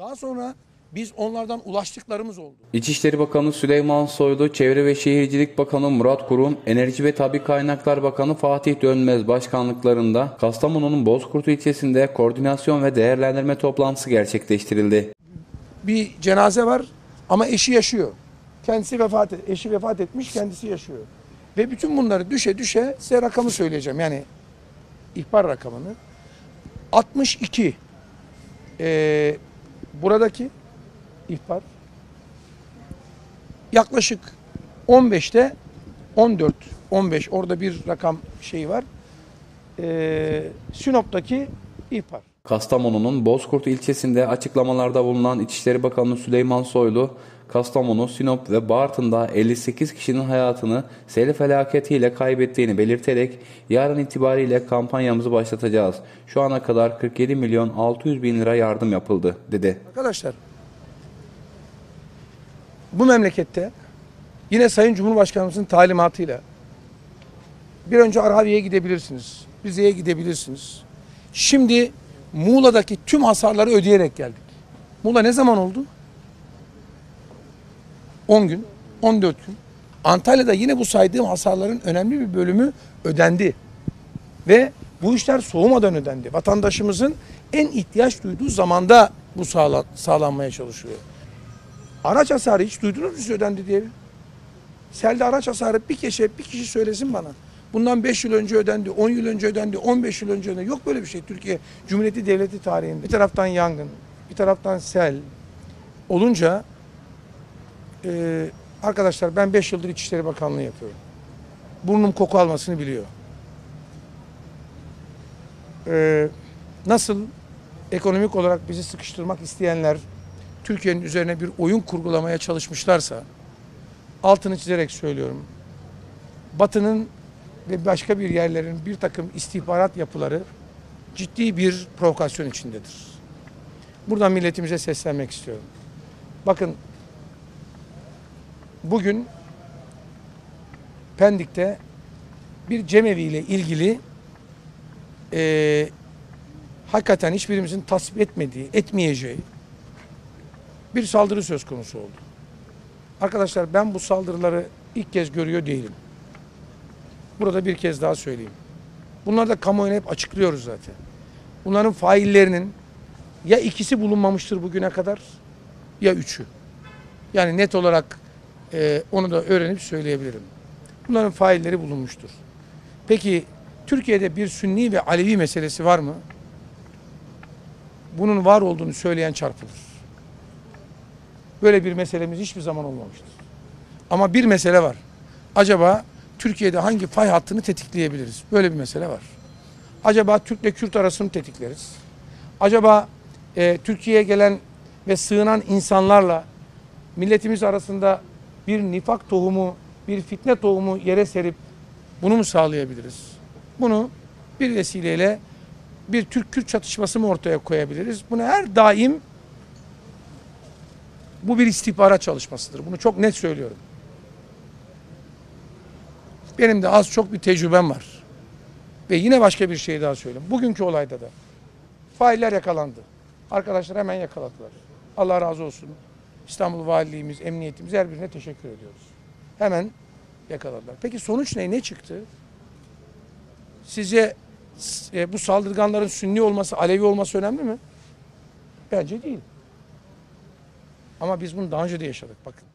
Daha sonra biz onlardan ulaştıklarımız oldu. İçişleri Bakanı Süleyman Soylu, Çevre ve Şehircilik Bakanı Murat Kurum, Enerji ve Tabi Kaynaklar Bakanı Fatih Dönmez başkanlıklarında Kastamonu'nun Bozkurt ilçesinde koordinasyon ve değerlendirme toplantısı gerçekleştirildi. Bir cenaze var ama eşi yaşıyor. Kendisi vefat et, eşi vefat etmiş, kendisi yaşıyor. Ve bütün bunları düşe düşe size rakamı söyleyeceğim. Yani ihbar rakamını. 62 Ee, buradaki ihbar yaklaşık 15'te 14 15 orada bir rakam şeyi var. Ee, Sinop'taki ihbar. Kastamonu'nun Bozkurt ilçesinde açıklamalarda bulunan İçişleri Bakanı Süleyman Soylu, Kastamonu, Sinop ve Bartın'da 58 kişinin hayatını sel felaketiyle kaybettiğini belirterek yarın itibariyle kampanyamızı başlatacağız. Şu ana kadar 47 milyon 600 bin lira yardım yapıldı dedi. Arkadaşlar bu memlekette yine Sayın Cumhurbaşkanımızın talimatıyla bir önce Arhavi'ye gidebilirsiniz. Rize'ye gidebilirsiniz. Şimdi Muğla'daki tüm hasarları ödeyerek geldik. Muğla ne zaman oldu? 10 gün, 14 gün. Antalya'da yine bu saydığım hasarların önemli bir bölümü ödendi. Ve bu işler soğumadan ödendi. Vatandaşımızın en ihtiyaç duyduğu zamanda bu sağla, sağlanmaya çalışıyor. Araç hasarı hiç duydunuz mu ödendi diye? Selde araç hasarı bir kişi, bir kişi söylesin bana. Bundan 5 yıl önce ödendi, 10 yıl önce ödendi, 15 yıl önce ödendi. Yok böyle bir şey Türkiye Cumhuriyeti Devleti tarihinde. Bir taraftan yangın, bir taraftan sel olunca e, arkadaşlar ben 5 yıldır İçişleri Bakanlığı yapıyorum. Burnum koku almasını biliyor. E, nasıl ekonomik olarak bizi sıkıştırmak isteyenler Türkiye'nin üzerine bir oyun kurgulamaya çalışmışlarsa altını çizerek söylüyorum. Batı'nın ve başka bir yerlerin bir takım istihbarat yapıları ciddi bir provokasyon içindedir. Buradan milletimize seslenmek istiyorum. Bakın bugün Pendik'te bir cemevi ile ilgili eee hakikaten hiçbirimizin tasvip etmediği, etmeyeceği bir saldırı söz konusu oldu. Arkadaşlar ben bu saldırıları ilk kez görüyor değilim. Burada bir kez daha söyleyeyim. Bunları da kamuoyuna hep açıklıyoruz zaten. Bunların faillerinin ya ikisi bulunmamıştır bugüne kadar ya üçü. Yani net olarak e, onu da öğrenip söyleyebilirim. Bunların failleri bulunmuştur. Peki Türkiye'de bir Sünni ve Alevi meselesi var mı? Bunun var olduğunu söyleyen çarpılır. Böyle bir meselemiz hiçbir zaman olmamıştır. Ama bir mesele var. Acaba Türkiye'de hangi fay hattını tetikleyebiliriz? Böyle bir mesele var. Acaba Türk ile Kürt arasını tetikleriz. Acaba e, Türkiye'ye gelen ve sığınan insanlarla milletimiz arasında bir nifak tohumu, bir fitne tohumu yere serip bunu mu sağlayabiliriz? Bunu bir vesileyle bir Türk-Kürt çatışması mı ortaya koyabiliriz? Bunu her daim bu bir istihbarat çalışmasıdır. Bunu çok net söylüyorum. Benim de az çok bir tecrübem var. Ve yine başka bir şey daha söyleyeyim. Bugünkü olayda da failler yakalandı. Arkadaşlar hemen yakaladılar. Allah razı olsun. İstanbul Valiliğimiz, Emniyetimiz her birine teşekkür ediyoruz. Hemen yakaladılar. Peki sonuç ne? Ne çıktı? Sizce e, bu saldırganların Sünni olması, Alevi olması önemli mi? Bence değil. Ama biz bunu daha önce de yaşadık bakın.